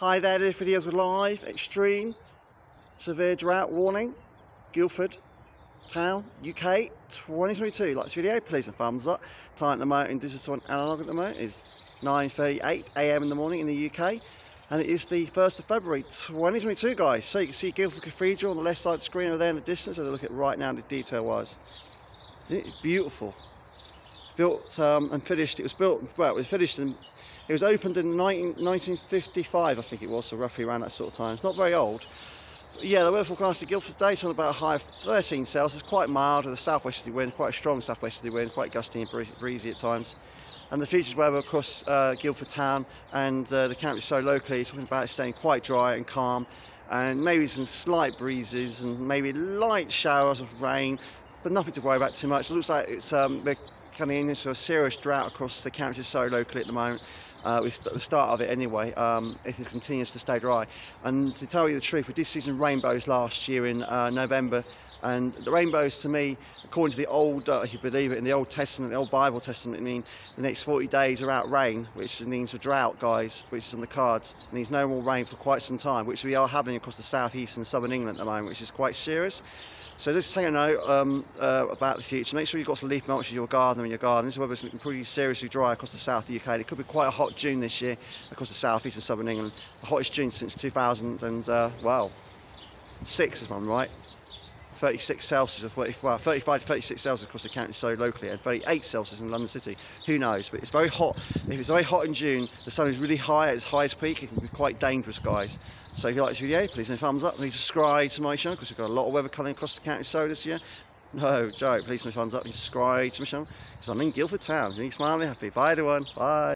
Hi there, this video is live, extreme, severe drought warning, Guildford Town, UK, 2022. Like this video, please a thumbs up. Time at the moment in digital and analog at the moment is 9.38am in the morning in the UK. And it is the 1st of February 2022, guys. So you can see Guildford Cathedral on the left side of the screen over there in the distance. Have a look at right now, the detail-wise. It's beautiful. Built um, and finished, it was built, well, it was finished and it was opened in 19, 1955, I think it was, so roughly around that sort of time. It's not very old. But yeah, the weather forecast at Guildford today is on about a high of 13 Celsius, It's quite mild with a southwesterly wind, quite a strong southwesterly wind, quite gusty and breezy at times. And the futures weather across uh, Guildford town and uh, the county so locally, talking about it staying quite dry and calm, and maybe some slight breezes and maybe light showers of rain, but nothing to worry about too much. It looks like it's um, coming into a serious drought across the county so locally at the moment uh, we the start of it anyway, um, if it continues to stay dry. And to tell you the truth, we did see some rainbows last year in uh, November, and the rainbows to me, according to the old, uh, if you believe it, in the Old Testament, the Old Bible Testament, I mean the next 40 days are out rain, which means a drought, guys, which is on the cards. It means no more rain for quite some time, which we are having across the southeast and southern England at the moment, which is quite serious. So just take a note um, uh, about the future. Make sure you've got some leaf mulch in your garden in your garden. This weather's looking pretty seriously dry across the south of the UK. It could be quite a hot June this year across the south east and southern England. The hottest June since 2000 and uh, well, six if I'm right. 36 Celsius, well, 35 to 36 Celsius across the county, so locally, and 38 Celsius in London City. Who knows? But it's very hot. If it's very hot in June, the sun is really high at its highest peak. It can be quite dangerous, guys. So if you like this video, please leave a thumbs up. Please subscribe to my channel because we've got a lot of weather coming across the county so this year. No, joke. Please a thumbs up subscribe to my channel because I'm in Guildford Town. You smile and happy. Bye, everyone. Bye.